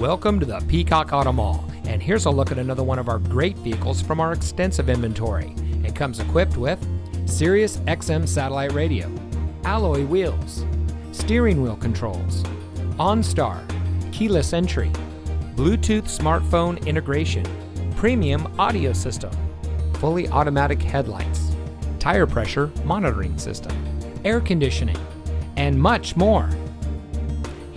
Welcome to the Peacock Auto Mall, and here's a look at another one of our great vehicles from our extensive inventory. It comes equipped with Sirius XM satellite radio, alloy wheels, steering wheel controls, OnStar, keyless entry, Bluetooth smartphone integration, premium audio system, fully automatic headlights, tire pressure monitoring system, air conditioning, and much more.